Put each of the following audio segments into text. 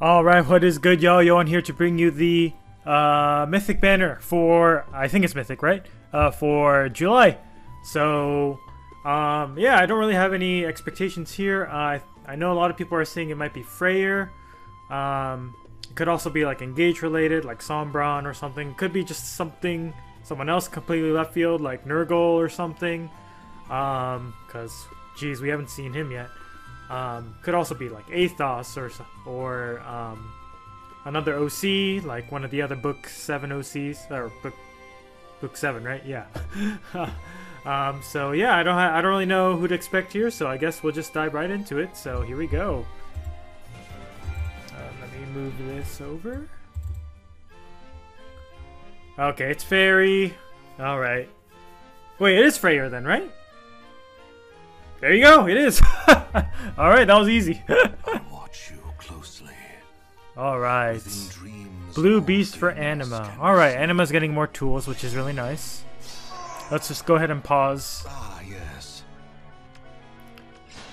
Alright, what is good, y'all? Yo, here to bring you the uh, Mythic banner for, I think it's Mythic, right? Uh, for July. So, um, yeah, I don't really have any expectations here. Uh, I know a lot of people are saying it might be Freyr. Um, it could also be like Engage related, like Sombron or something. Could be just something, someone else completely left field, like Nergal or something. Um, because, geez, we haven't seen him yet. Um, could also be like Athos or or um, another OC, like one of the other Book Seven OCs or Book Book Seven, right? Yeah. um, so yeah, I don't I don't really know who to expect here, so I guess we'll just dive right into it. So here we go. Uh, let me move this over. Okay, it's Fairy. All right. Wait, it is Freyr then, right? There you go. It is. All right, that was easy. I watch you closely. All right. Blue Beast for Anima. All right, Anima's getting more tools, which is really nice. Let's just go ahead and pause. Ah, yes.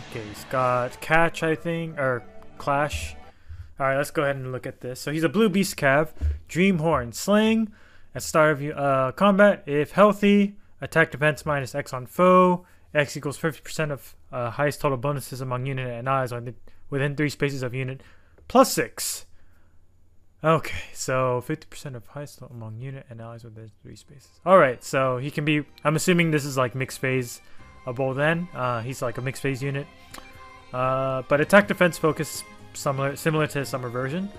Okay, he's got Catch, I think, or Clash. All right, let's go ahead and look at this. So he's a Blue Beast Cav, Dream Horn, Sling. At start of uh, combat, if healthy, attack defense minus X on foe. X equals 50% of uh, highest total bonuses among unit and allies within three spaces of unit, plus 6. Okay, so 50% of highest total among unit and allies within three spaces. Alright, so he can be, I'm assuming this is like mixed phase a both end. Uh, he's like a mixed phase unit. Uh, but attack defense focus similar, similar to summer version.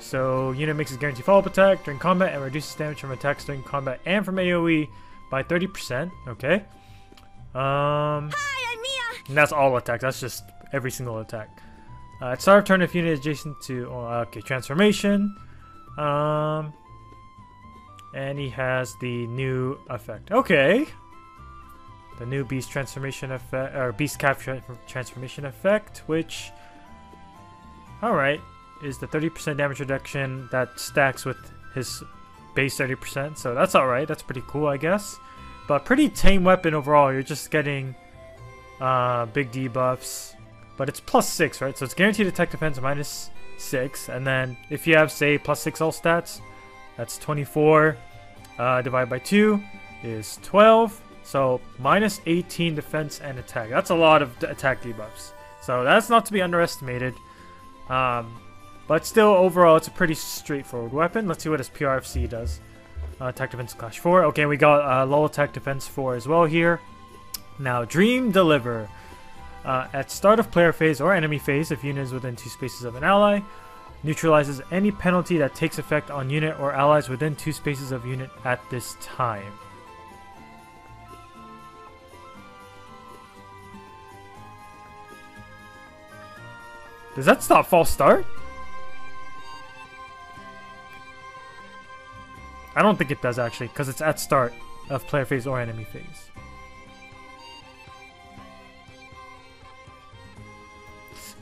So unit makes a guaranteed follow-up attack during combat and reduces damage from attacks during combat and from AoE by 30%. Okay. Um, Hi, I'm Mia. and that's all attacks. That's just every single attack. Uh, at start of turn, if unit adjacent to uh, okay transformation, um, and he has the new effect. Okay, the new beast transformation effect or beast capture transformation effect, which, all right, is the 30% damage reduction that stacks with his base 30%. So that's all right. That's pretty cool, I guess. But pretty tame weapon overall. You're just getting uh, big debuffs. But it's plus 6, right? So it's guaranteed attack defense minus 6. And then if you have, say, plus 6 all stats, that's 24 uh, divided by 2 is 12. So minus 18 defense and attack. That's a lot of attack debuffs. So that's not to be underestimated. Um, but still, overall, it's a pretty straightforward weapon. Let's see what his PRFC does. Uh, attack defense clash 4. Okay, we got uh, low attack defense 4 as well here. Now, Dream Deliver. Uh, at start of player phase or enemy phase, if unit is within two spaces of an ally, neutralizes any penalty that takes effect on unit or allies within two spaces of unit at this time. Does that stop false start? I don't think it does actually, because it's at start of player phase or enemy phase.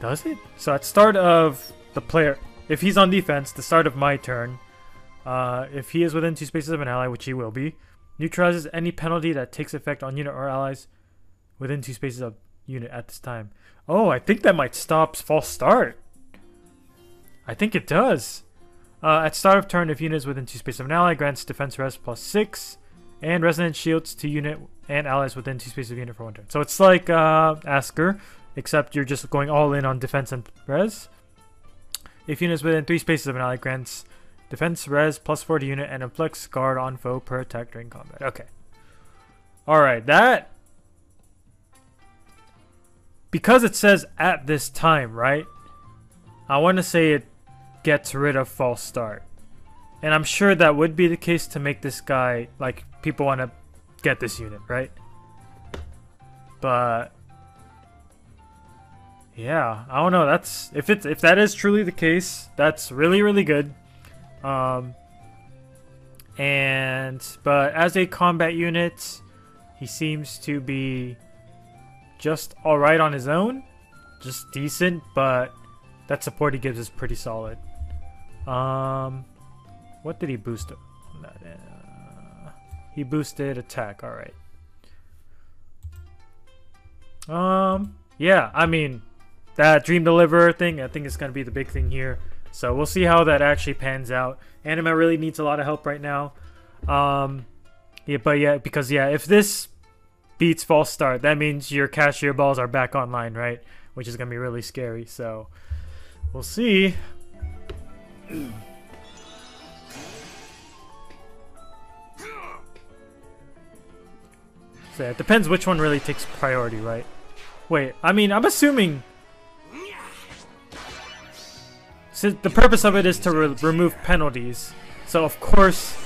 Does it? So at start of the player, if he's on defense, the start of my turn, uh, if he is within two spaces of an ally, which he will be, neutralizes any penalty that takes effect on unit or allies within two spaces of unit at this time. Oh, I think that might stop false start. I think it does. Uh, at start of turn, if unit is within two spaces of an ally, grants defense res plus six, and resonant shields to unit and allies within two spaces of unit for one turn. So it's like uh, Askr, except you're just going all in on defense and res. If unit is within three spaces of an ally, grants defense res plus four to unit and inflicts guard on foe per attack during combat. Okay. Alright, that. Because it says at this time, right? I want to say it gets rid of false start. And I'm sure that would be the case to make this guy, like, people want to get this unit, right? But, yeah, I don't know, that's, if it's, if that is truly the case, that's really, really good. Um, and, but as a combat unit, he seems to be just alright on his own. Just decent, but that support he gives is pretty solid. Um, what did he boost? Uh, he boosted attack. All right. Um, yeah, I mean, that Dream Deliverer thing, I think it's to be the big thing here. So we'll see how that actually pans out. Anima really needs a lot of help right now. Um, yeah, but yeah, because yeah, if this beats false start, that means your cashier balls are back online, right? Which is gonna be really scary. So we'll see. So it depends which one really takes priority, right? Wait, I mean, I'm assuming. So the purpose of it is to re remove penalties. So of course.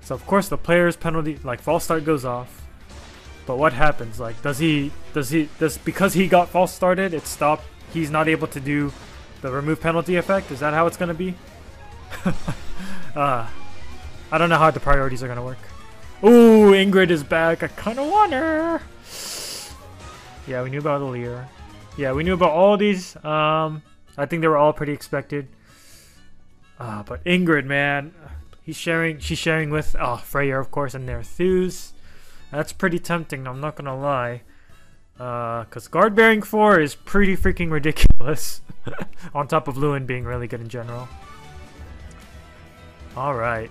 So of course the player's penalty, like false start goes off. But what happens? Like, does he, does he, does, because he got false started, it stopped, he's not able to do the remove penalty effect? Is that how it's gonna be? uh, I don't know how the priorities are gonna work. Ooh, Ingrid is back. I kind of want her. Yeah, we knew about Alear. Yeah, we knew about all these. Um, I think they were all pretty expected. Uh, but Ingrid, man, he's sharing. She's sharing with oh Freyja, of course, and their Thews. That's pretty tempting. I'm not gonna lie. Uh, cause guard bearing four is pretty freaking ridiculous. On top of Lewin being really good in general. All right.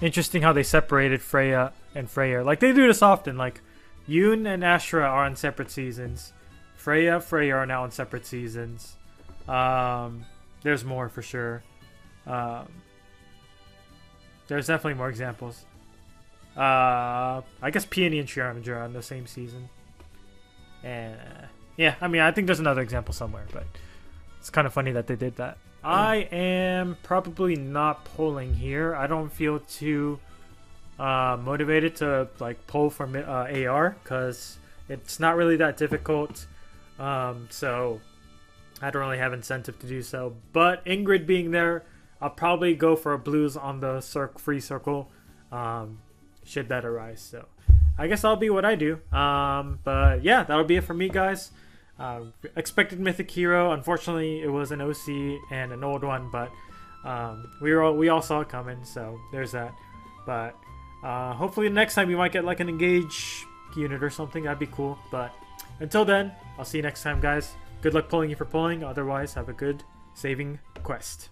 Interesting how they separated Freyja and Freyr. Like they do this often. Like Yune and Ashera are on separate seasons. Freyja, Freyr are now on separate seasons. Um, there's more for sure. Um, there's definitely more examples. Uh, I guess Peony and Shyarnager are on the same season. And uh, yeah, I mean, I think there's another example somewhere, but it's kind of funny that they did that. I am probably not pulling here. I don't feel too uh, motivated to like pull for uh, AR because it's not really that difficult. Um, so I don't really have incentive to do so. But Ingrid being there, I'll probably go for a blues on the free circle. Um, should that arise. So I guess I'll be what I do. Um, but yeah, that'll be it for me, guys. Uh, expected mythic hero. Unfortunately, it was an OC and an old one, but um, we were all, we all saw it coming. So there's that. But uh, hopefully next time we might get like an engage unit or something. That'd be cool. But until then, I'll see you next time, guys. Good luck pulling you for pulling. Otherwise, have a good saving quest.